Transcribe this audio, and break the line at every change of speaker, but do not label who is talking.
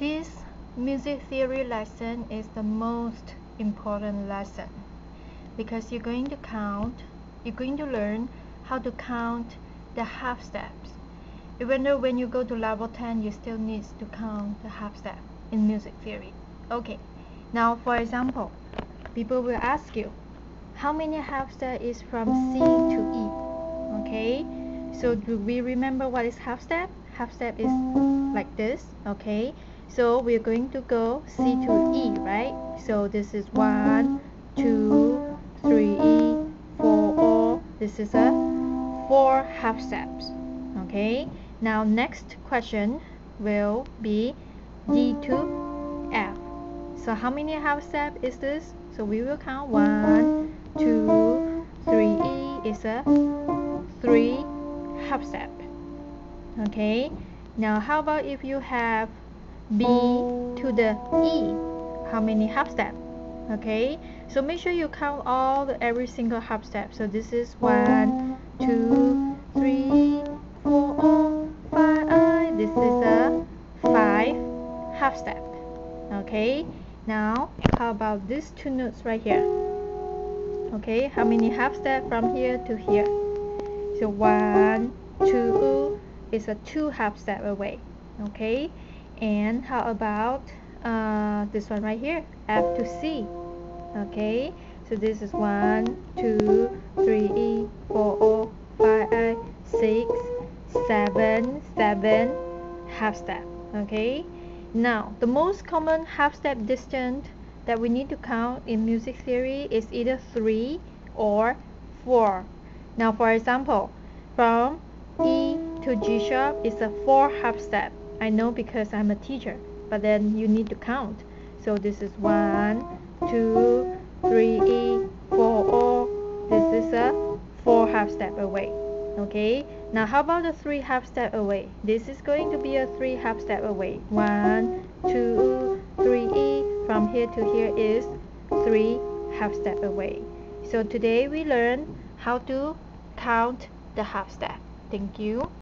This music theory lesson is the most important lesson because you're going to count, you're going to learn how to count the half steps. Even though when you go to level 10, you still need to count the half step in music theory. Okay, now for example, people will ask you, how many half step is from C to E? Okay, so do we remember what is half step? Half step is like this, okay? So we're going to go C to E, right? So this is one, two, three, four. This is a four half steps. Okay. Now next question will be D to F. So how many half step is this? So we will count one, two, three. E is a three half step. Okay. Now how about if you have B to the E. How many half step? Okay, so make sure you count all the every single half step. So this is one, two, three, four, five. This is a five half step. Okay, now how about these two notes right here? Okay, how many half step from here to here? So one, two is a two half step away. Okay, and how about uh, this one right here F to C okay? So this is one two three four five six seven seven half step okay? Now the most common half step distance that we need to count in music theory is either three or four. Now for example from E to G sharp is a four half step I know because I'm a teacher but then you need to count. So this is one two three four oh, this is a four half step away okay? Now how about the three half step away? This is going to be a three half step away. One two three from here to here is three half step away. So today we learn how to count the half step. Thank you